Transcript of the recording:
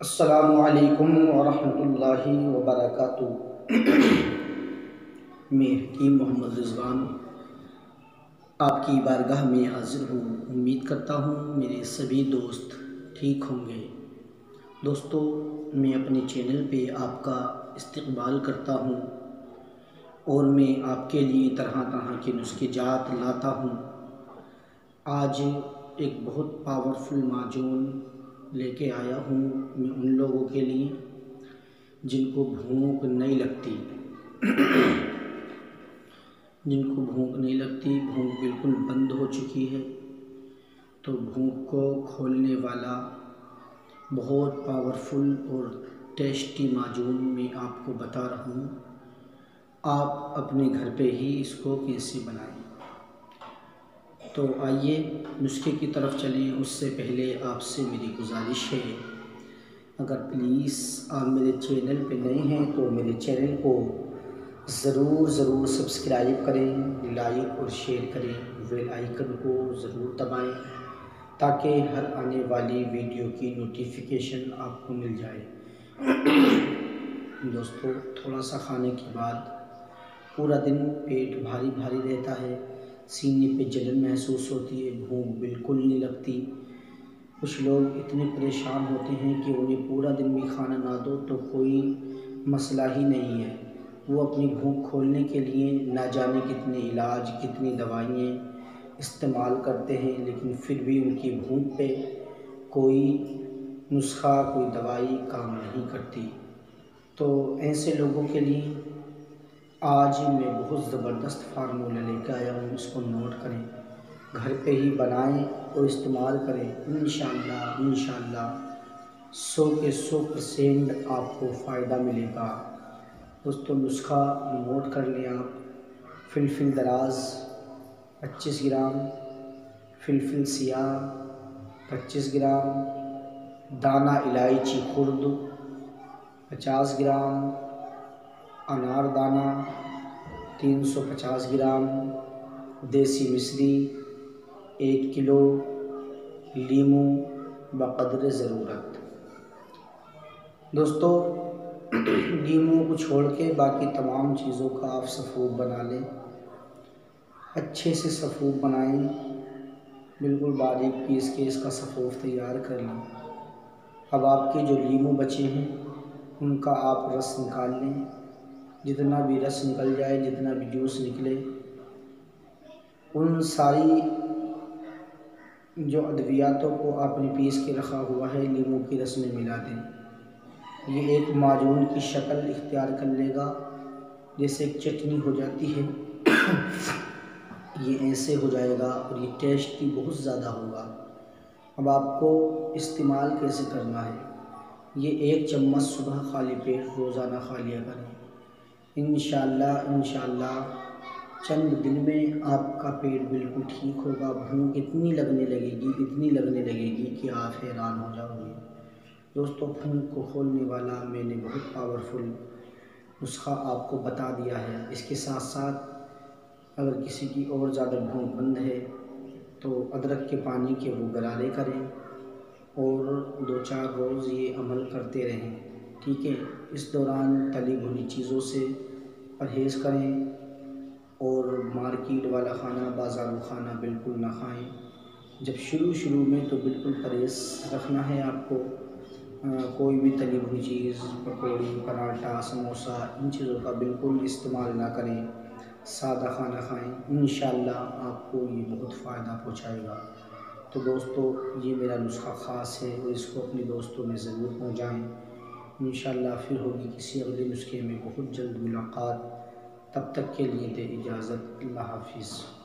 असलकम वरहमतुल्लाहि वबरकatuh मैं हकीम मोहम्मद रिजवान, आपकी बारगाह में हाज़िर हूँ। उम्मीद करता हूँ मेरे सभी दोस्त ठीक होंगे। दोस्तों, मैं अपने चैनल पे आपका इस्तकबाल करता हूँ और मैं आपके लिए तरह तरह के नुस्खे जात लाता हूँ। आज एक बहुत पावरफुल माजून लेके आया हूँ मैं उन लोगों के लिए, जिनको भूख नहीं लगती। जिनको भूख नहीं लगती, भूख बिल्कुल बंद हो चुकी है। तो भूख को खोलने वाला बहुत पावरफुल और टेस्टी माजून मैं आपको बता रहा हूँ। आप अपने घर पे ही इसको कैसे बनाएँ? तो आइए नुस्खे की तरफ़ चलें। उससे पहले आपसे मेरी गुजारिश है। अगर प्लीज़ आप मेरे चैनल पे नए हैं तो मेरे चैनल को ज़रूर ज़रूर सब्सक्राइब करें लाइक और शेयर करें। वेल आइकन को ज़रूर दबाएँ, ताकि हर आने वाली वीडियो की नोटिफिकेशन आपको मिल जाए। दोस्तों, थोड़ा सा खाने के बाद पूरा दिन पेट भारी भारी रहता है। सीने पे जलन महसूस होती है, भूख बिल्कुल नहीं लगती। कुछ लोग इतने परेशान होते हैं कि उन्हें पूरा दिन भी खाना ना दो तो कोई मसला ही नहीं है। वो अपनी भूख खोलने के लिए ना जाने कितने इलाज, कितनी दवाइयाँ इस्तेमाल करते हैं, लेकिन फिर भी उनकी भूख पे कोई नुस्खा, कोई दवाई काम नहीं करती। तो ऐसे लोगों के लिए आज ही मैं बहुत ज़बरदस्त फार्मूला लेकर आया हूँ इसको नोट करें। घर पे ही बनाएँ और इस्तेमाल करें। इन शाला सौ के सौ परसेंट आपको फ़ायदा मिलेगा। दोस्तों, नुस्खा नोट कर लें आप। फिलफिल दराज 25 ग्राम। फिलफिल सियाह 25 ग्राम। दाना इलायची खुर्द 50 ग्राम। अनारदाना 350 ग्राम देसी मिश्री, एक किलो लीमू बकदर ज़रूरत। दोस्तों, लीमू को छोड़ के बाकी तमाम चीज़ों का आप सफ़ूब बना लें। अच्छे से सफ़ूब बनाएँ, बिल्कुल बारीक पीस के इसका सफ़ूफ तैयार कर लें। अब आपके जो लीमू बचे हैं, उनका आप रस निकाल लें। जितना भी रस निकल जाए, जितना भी जूस निकले, उन सारी जो अद्वियातों को आपने पीस के रखा हुआ है, नींबू की रस में मिला दें। ये एक माजून की शक्ल इख्तियार कर लेगा, जैसे एक चटनी हो जाती है। ये ऐसे हो जाएगा और ये टेस्ट भी बहुत ज़्यादा होगा। अब आपको इस्तेमाल कैसे करना है? ये एक चम्मच सुबह खाली पेट, रोज़ाना खा लिया करें इन इन चंद दिन में आपका पेट बिल्कुल ठीक होगा। भूख इतनी लगने लगेगी, इतनी लगने लगेगी कि आप हैरान हो जाओगे। दोस्तों भूख को खोलने वाला मैंने बहुत पावरफुल नुस्खा आपको बता दिया है। इसके साथ साथ अगर किसी की और ज़्यादा भूख बंद है तो अदरक के पानी के वो गरारे करें और दो चार रोज़ ये अमल करते रहें। ठीक है? इस दौरान तली भुनी चीज़ों से परहेज़ करें और मार्केट वाला खाना बाज़ारू खाना बिल्कुल ना खाएँ। जब शुरू शुरू में तो बिल्कुल परहेज़ रखना है आपको। आ, कोई भी तली हुई चीज़ पकौड़ी पराठा समोसा इन चीज़ों का बिल्कुल इस्तेमाल ना करें। सादा खाना खाएँ इन आपको ये बहुत फ़ायदा पहुँचाएगा। तो दोस्तों ये मेरा नुस्खा ख़ास है और इसको अपने दोस्तों में ज़रूर पहुँचाएँ। इन फिर होगी किसी अगले नुस्खे में बहुत जल्द मुलाकात। तब तक के लिए दे इजाज़त, अल्लाह हाफिज़।